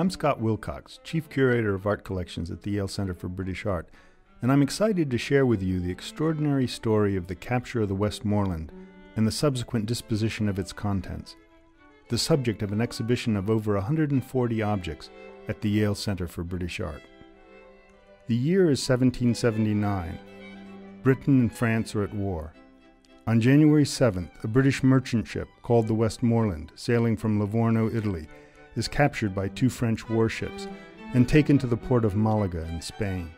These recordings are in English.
I'm Scott Wilcox, Chief Curator of Art Collections at the Yale Center for British Art, and I'm excited to share with you the extraordinary story of the capture of the Westmorland and the subsequent disposition of its contents, the subject of an exhibition of over 140 objects at the Yale Center for British Art. The year is 1779. Britain and France are at war. On January 7th, a British merchant ship called the Westmorland, sailing from Livorno, Italy, is captured by two French warships and taken to the port of Malaga in Spain.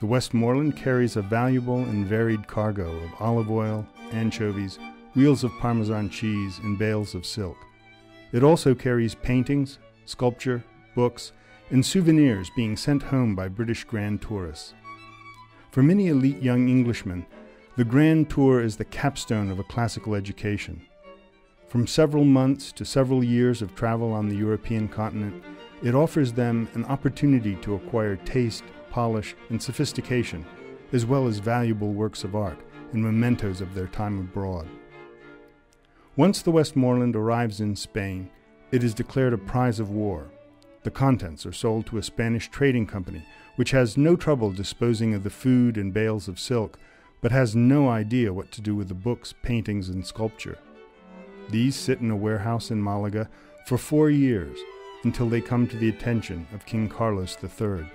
The Westmorland carries a valuable and varied cargo of olive oil, anchovies, wheels of Parmesan cheese, and bales of silk. It also carries paintings, sculpture, books, and souvenirs being sent home by British grand tourists. For many elite young Englishmen, the Grand Tour is the capstone of a classical education. From several months to several years of travel on the European continent, it offers them an opportunity to acquire taste, polish, and sophistication, as well as valuable works of art and mementos of their time abroad. Once the Westmorland arrives in Spain, it is declared a prize of war. The contents are sold to a Spanish trading company, which has no trouble disposing of the food and bales of silk, but has no idea what to do with the books, paintings, and sculpture. These sit in a warehouse in Malaga for four years until they come to the attention of King Carlos III.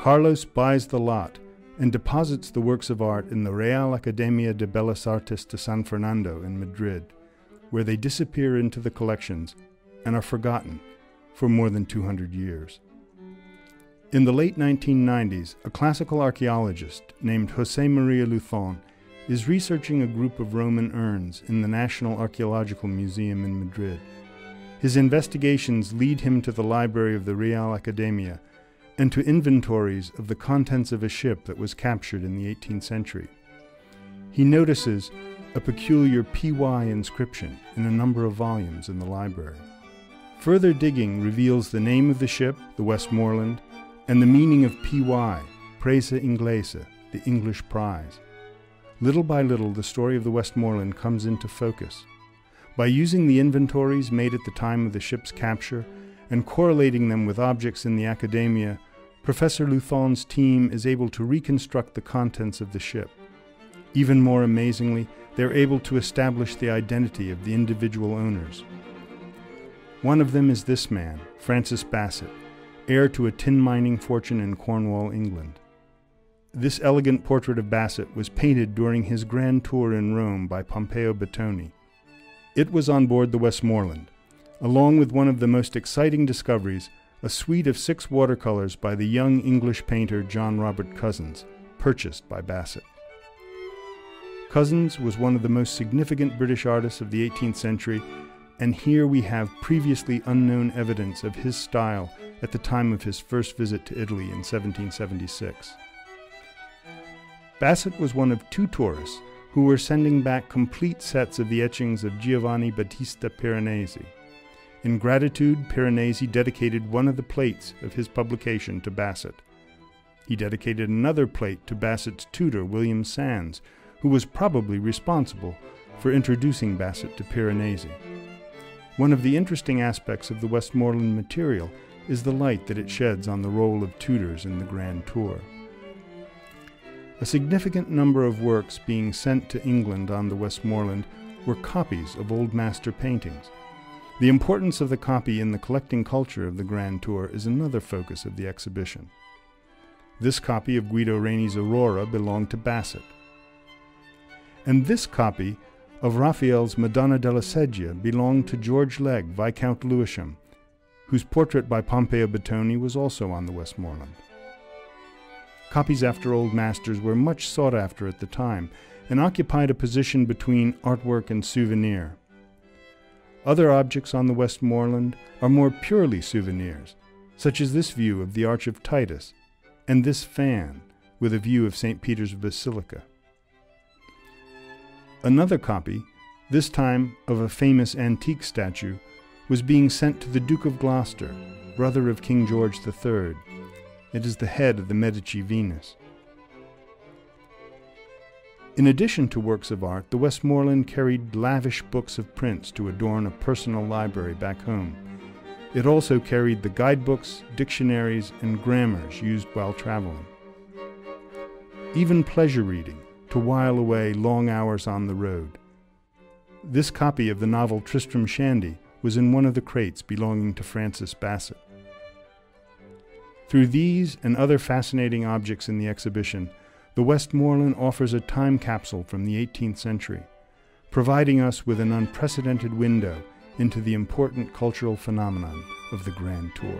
Carlos buys the lot and deposits the works of art in the Real Academia de Bellas Artes de San Fernando in Madrid, where they disappear into the collections and are forgotten for more than 200 years. In the late 1990s, a classical archaeologist named Jose Maria Luzon is researching a group of Roman urns in the National Archaeological Museum in Madrid. His investigations lead him to the library of the Real Academia and to inventories of the contents of a ship that was captured in the 18th century. He notices a peculiar PY inscription in a number of volumes in the library. Further digging reveals the name of the ship, the Westmorland, and the meaning of PY, Presa Inglesa, the English prize. Little by little, the story of the Westmorland comes into focus. By using the inventories made at the time of the ship's capture and correlating them with objects in the academia, Professor Luzon's team is able to reconstruct the contents of the ship. Even more amazingly, they're able to establish the identity of the individual owners. One of them is this man, Francis Bassett, heir to a tin mining fortune in Cornwall, England. This elegant portrait of Bassett was painted during his grand tour in Rome by Pompeo Batoni. It was on board the Westmorland, along with one of the most exciting discoveries, a suite of six watercolors by the young English painter John Robert Cozens, purchased by Bassett. Cozens was one of the most significant British artists of the 18th century, and here we have previously unknown evidence of his style at the time of his first visit to Italy in 1776. Bassett was one of two tourists who were sending back complete sets of the etchings of Giovanni Battista Piranesi. In gratitude, Piranesi dedicated one of the plates of his publication to Bassett. He dedicated another plate to Bassett's tutor, William Sands, who was probably responsible for introducing Bassett to Piranesi. One of the interesting aspects of the Westmorland material is the light that it sheds on the role of tutors in the Grand Tour. A significant number of works being sent to England on the Westmorland were copies of old master paintings. The importance of the copy in the collecting culture of the Grand Tour is another focus of the exhibition. This copy of Guido Reni's Aurora belonged to Bassett. And this copy of Raphael's Madonna della Seggia belonged to George Legge, Viscount Lewisham, whose portrait by Pompeo Batoni was also on the Westmorland. Copies after Old Masters were much sought after at the time and occupied a position between artwork and souvenir. Other objects on the Westmorland are more purely souvenirs, such as this view of the Arch of Titus and this fan with a view of St. Peter's Basilica. Another copy, this time of a famous antique statue, was being sent to the Duke of Gloucester, brother of King George III. It is the head of the Medici Venus. In addition to works of art, the Westmorland carried lavish books of prints to adorn a personal library back home. It also carried the guidebooks, dictionaries, and grammars used while traveling. Even pleasure reading to while away long hours on the road. This copy of the novel Tristram Shandy was in one of the crates belonging to Francis Bassett. Through these and other fascinating objects in the exhibition, the Westmorland offers a time capsule from the 18th century, providing us with an unprecedented window into the important cultural phenomenon of the Grand Tour.